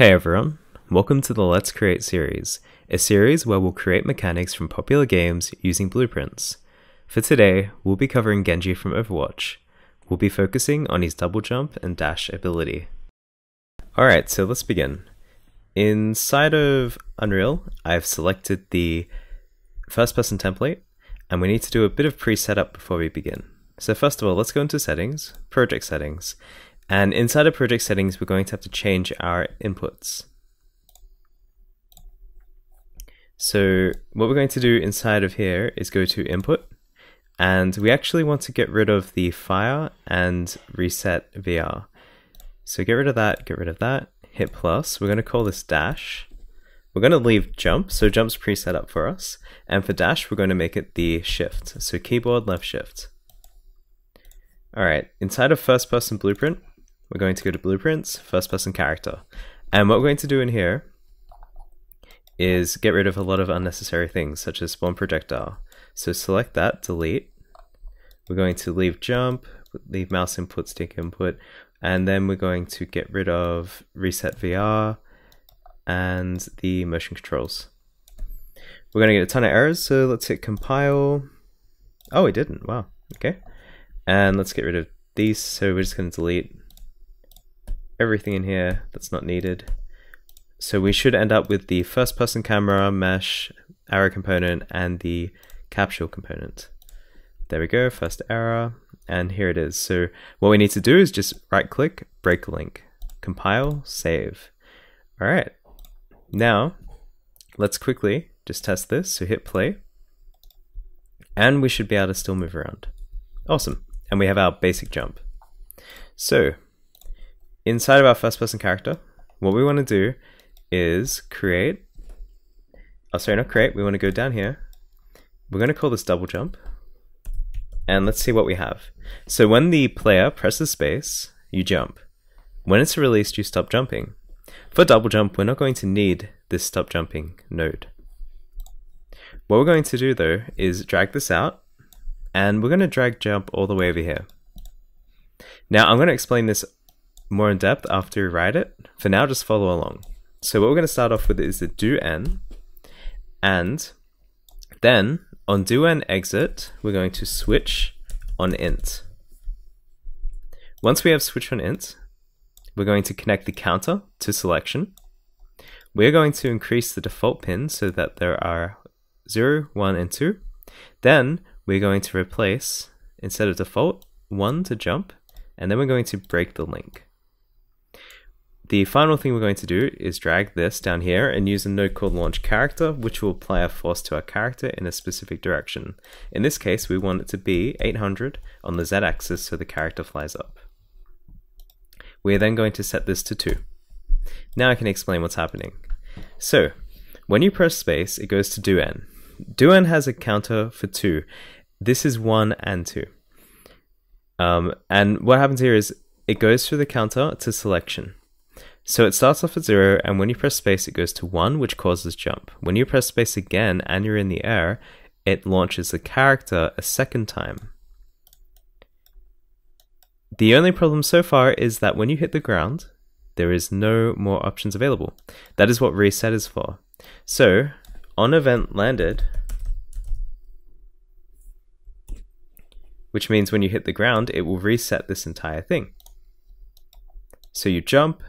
Hey everyone, welcome to the Let's Create series, a series where we'll create mechanics from popular games using blueprints. For today, we'll be covering Genji from Overwatch. We'll be focusing on his double jump and dash ability. Alright, so let's begin. Inside of Unreal, I've selected the first person template, and we need to do a bit of pre-setup before we begin. So first of all, let's go into settings, project settings, and inside of project settings, we're going to have to change our inputs. So what we're going to do inside of here is go to input, and we actually want to get rid of the fire and reset VR. So get rid of that, get rid of that, hit plus. We're going to call this dash. We're going to leave jump, so jump's preset up for us. And for dash, we're going to make it the shift. So keyboard left shift. All right, inside of first person blueprint, we're going to go to blueprints, first person character. And what we're going to do in here is get rid of a lot of unnecessary things, such as spawn projectile. So select that, delete. We're going to leave jump, leave mouse input, stick input, and then we're going to get rid of reset VR and the motion controls. We're going to get a ton of errors, so let's hit compile. Oh, it didn't. Wow. Okay. And let's get rid of these. So we're just going to delete everything in here that's not needed. So we should end up with the first person camera, mesh, arrow component, and the capsule component. There we go, first error, and here it is. So what we need to do is just right click, break link, compile, save. All right, now let's quickly just test this. So hit play, and we should be able to still move around. Awesome and we have our basic jump. So inside of our first person character, what we want to do is create, oh sorry, not create, we want to go down here. We're going to call this double jump. And let's see what we have. So when the player presses space, you jump. When it's released, you stop jumping. For double jump, we're not going to need this stop jumping node. What we're going to do though is drag this out and we're going to drag jump all the way over here. Now I'm going to explain this more in depth after we write it. For now, just follow along. So what we're going to start off with is the do n, and then on do n exit, we're going to switch on int. Once we have switch on int, we're going to connect the counter to selection. We're going to increase the default pin so that there are 0, 1, and 2. Then we're going to replace, instead of default, 1 to jump, and then we're going to break the link. The final thing we're going to do is drag this down here and use a node called launch character, which will apply a force to our character in a specific direction. In this case, we want it to be 800 on the z-axis so the character flies up. We are then going to set this to 2. Now I can explain what's happening. So, when you press space, it goes to do n. Do n has a counter for 2, this is one and two. Um, and what happens here is it goes through the counter to selection. So it starts off at zero, and when you press space, it goes to one, which causes jump. When you press space again and you're in the air, it launches the character a second time. The only problem so far is that when you hit the ground, there is no more options available. That is what reset is for. So, on event landed, which means when you hit the ground, it will reset this entire thing. So you jump,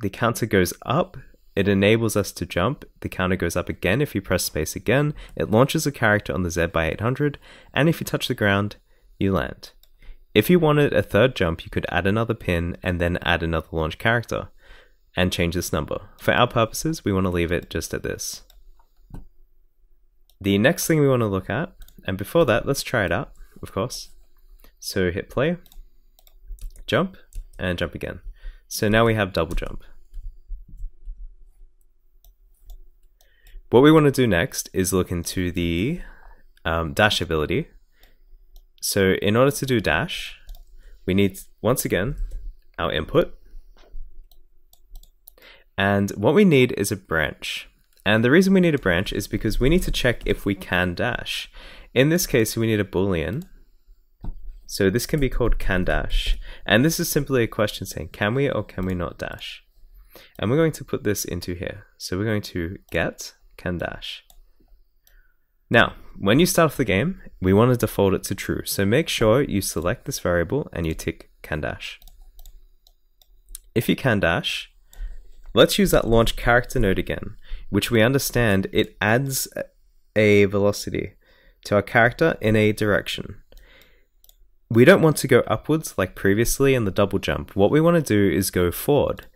the counter goes up, it enables us to jump, the counter goes up again if you press space again, it launches a character on the Z by 800, and if you touch the ground, you land. If you wanted a third jump, you could add another pin and then add another launch character, and change this number. For our purposes, we want to leave it just at this. The next thing we want to look at, and before that, let's try it out of course. So hit play, jump, and jump again. So now we have double jump. What we want to do next is look into the um, dash ability. So in order to do dash, we need, once again, our input. And what we need is a branch. And the reason we need a branch is because we need to check if we can dash. In this case, we need a boolean. So this can be called can dash. And this is simply a question saying, can we or can we not dash? And we're going to put this into here. So we're going to get can dash. Now, when you start off the game, we want to default it to true. So make sure you select this variable and you tick can dash. If you can dash, let's use that launch character node again, which we understand it adds a velocity to our character in a direction. We don't want to go upwards like previously in the double jump. What we want to do is go forward.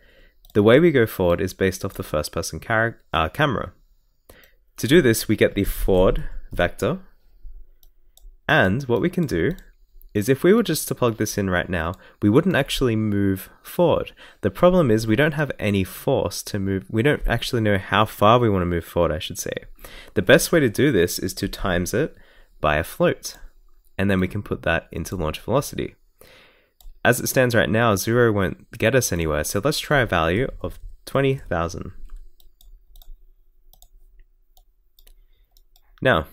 The way we go forward is based off the first person uh, camera. To do this, we get the forward vector. And what we can do is if we were just to plug this in right now, we wouldn't actually move forward. The problem is we don't have any force to move. We don't actually know how far we want to move forward, I should say. The best way to do this is to times it by a float. And then we can put that into launch velocity. As it stands right now, zero won't get us anywhere. So let's try a value of 20,000. Now,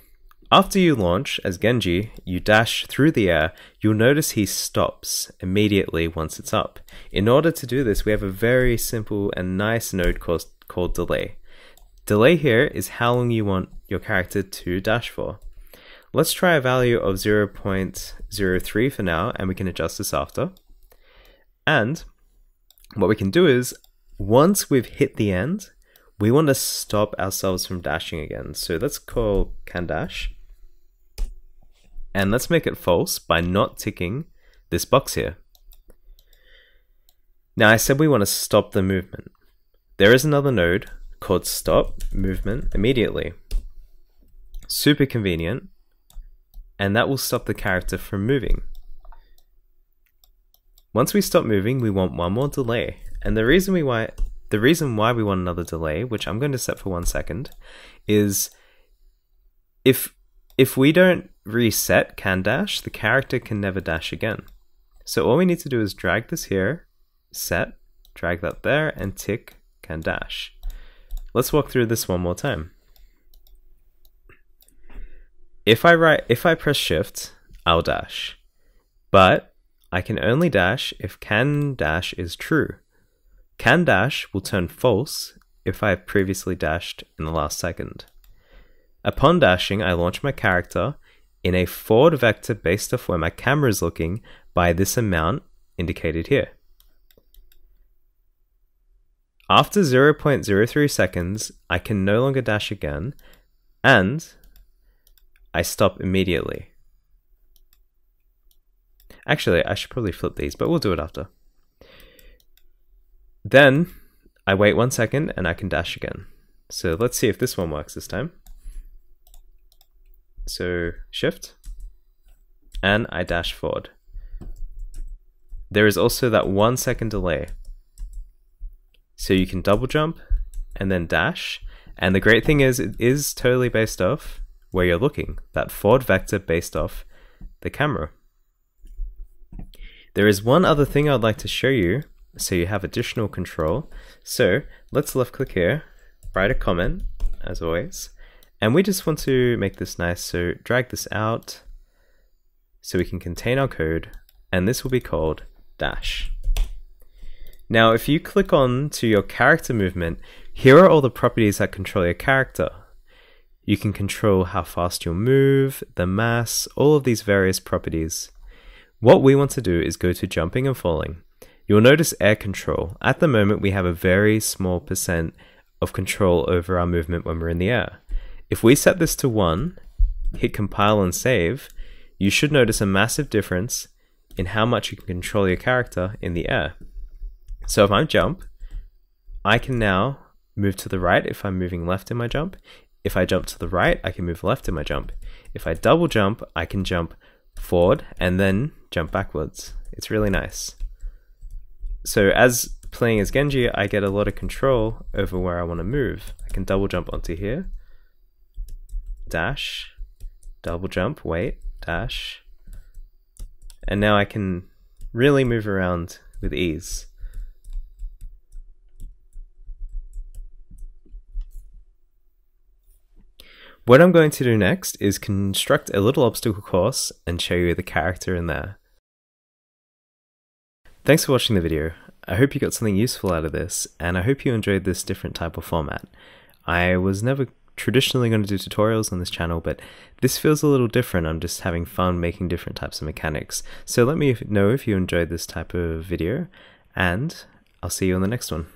after you launch as Genji, you dash through the air, you'll notice he stops immediately once it's up. In order to do this, we have a very simple and nice node called, called delay. Delay here is how long you want your character to dash for. Let's try a value of 0.03 for now, and we can adjust this after. And what we can do is, once we've hit the end, we want to stop ourselves from dashing again. So let's call can dash. And let's make it false by not ticking this box here. Now I said we want to stop the movement. There is another node called stop movement immediately. Super convenient. And that will stop the character from moving. Once we stop moving, we want one more delay. And the reason we why the reason why we want another delay, which I'm going to set for one second, is if if we don't reset can dash, the character can never dash again. So all we need to do is drag this here, set, drag that there, and tick can dash. Let's walk through this one more time. If I write, if I press shift, I'll dash. But I can only dash if can dash is true. Can dash will turn false if I have previously dashed in the last second. Upon dashing, I launch my character in a forward vector based off where my camera is looking by this amount indicated here. After 0.03 seconds, I can no longer dash again, and I stop immediately. Actually, I should probably flip these, but we'll do it after. Then, I wait one second and I can dash again. So let's see if this one works this time. So shift and I dash forward. There is also that one second delay. So you can double jump and then dash. And the great thing is it is totally based off where you're looking, that forward vector based off the camera. There is one other thing I'd like to show you so you have additional control. So let's left click here, write a comment as always, and we just want to make this nice, so drag this out so we can contain our code, and this will be called dash. Now, if you click on to your character movement, here are all the properties that control your character. You can control how fast you'll move, the mass, all of these various properties. What we want to do is go to jumping and falling. You'll notice air control. At the moment, we have a very small percent of control over our movement when we're in the air. If we set this to 1, hit compile and save, you should notice a massive difference in how much you can control your character in the air. So if I jump, I can now move to the right if I'm moving left in my jump. If I jump to the right, I can move left in my jump. If I double jump, I can jump forward and then jump backwards. It's really nice. So as playing as Genji, I get a lot of control over where I want to move. I can double jump onto here, dash, double jump, wait, dash. And now I can really move around with ease. What I'm going to do next is construct a little obstacle course and show you the character in there. Thanks for watching the video. I hope you got something useful out of this, and I hope you enjoyed this different type of format. I was never traditionally going to do tutorials on this channel, but this feels a little different. I'm just having fun making different types of mechanics. So let me know if you enjoyed this type of video, and I'll see you on the next one.